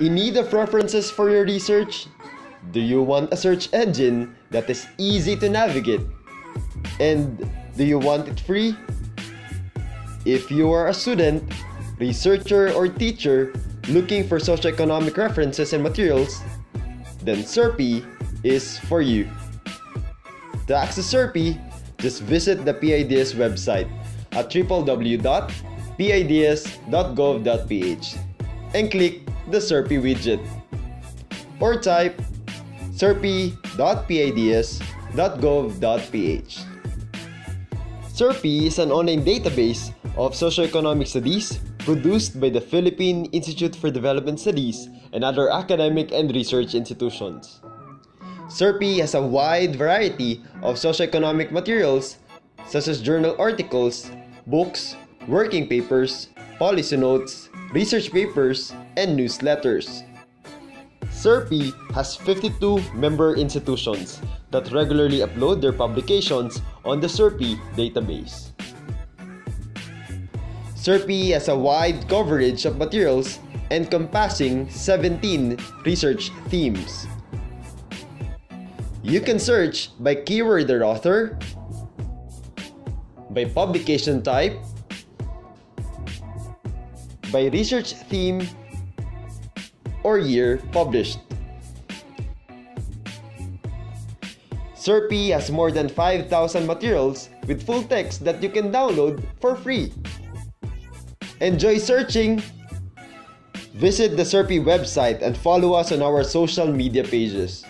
In need of references for your research? Do you want a search engine that is easy to navigate? And do you want it free? If you are a student, researcher, or teacher looking for socioeconomic references and materials, then SERP-P is for you. To access SERP-P, just visit the PIDS website at www.pids.gov.ph and click the SERP-P widget. Or type serp-p.pids.gov.ph. SERP-P is an online database of socioeconomic studies produced by the Philippine Institute for Development Studies and other academic and research institutions. SERP-P has a wide variety of socioeconomic materials such as journal articles, books, working papers, policy notes, research papers, and newsletters. SERP-P has 52 member institutions that regularly upload their publications on the SERP-P database. SERP-P has a wide coverage of materials encompassing 17 research themes. You can search by keyword or author, by publication type, by research theme, or year published. SERP-P has more than 5,000 materials with full text that you can download for free. Enjoy searching! Visit the SERP-P website and follow us on our social media pages.